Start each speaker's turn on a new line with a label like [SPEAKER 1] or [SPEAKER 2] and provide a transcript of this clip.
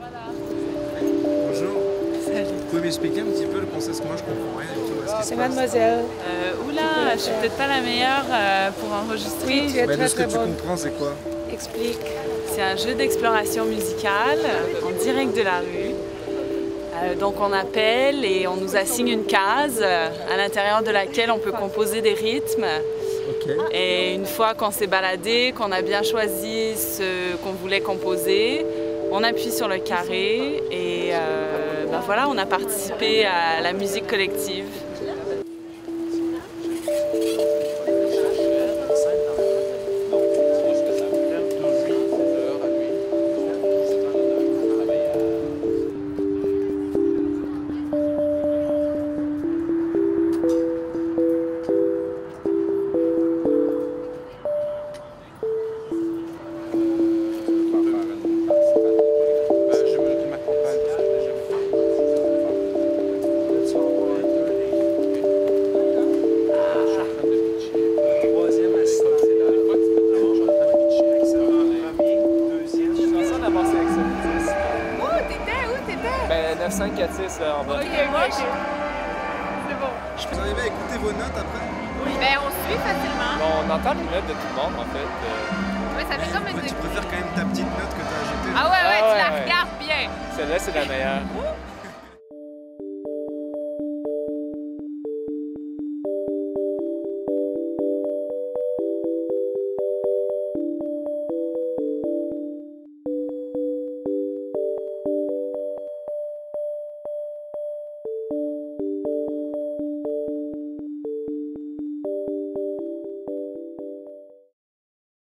[SPEAKER 1] Voilà.
[SPEAKER 2] Bonjour.
[SPEAKER 3] Salut. Vous
[SPEAKER 2] pouvez m'expliquer un petit peu le concept moi je comprends rien du tout. C'est mademoiselle.
[SPEAKER 3] Euh, oula, je suis peut-être pas la meilleure euh, pour enregistrer. Oui, tu
[SPEAKER 4] es ce que tu
[SPEAKER 2] comprends, c'est quoi?
[SPEAKER 4] Explique.
[SPEAKER 3] C'est un jeu d'exploration musicale euh, en direct de la rue. Donc on appelle et on nous assigne une case à l'intérieur de laquelle on peut composer des rythmes. Et une fois qu'on s'est baladé, qu'on a bien choisi ce qu'on voulait composer, on appuie sur le carré et euh, ben voilà, on a participé à la musique collective.
[SPEAKER 5] Ben 9546 là en bas. Ok, moi, je...
[SPEAKER 6] C'est bon.
[SPEAKER 2] Vous arrivez à écouter vos notes après?
[SPEAKER 6] Ben, on suit facilement.
[SPEAKER 5] Bon, on entend les notes de tout le monde en fait. euh,
[SPEAKER 6] Ouais, ça fait comme une... tu préfères quand
[SPEAKER 2] même ta petite note que tu as ajoutée Ah
[SPEAKER 6] ouais, ouais, Ah tu ouais, la ouais. regardes bien.
[SPEAKER 5] Celle-là c'est la meilleure.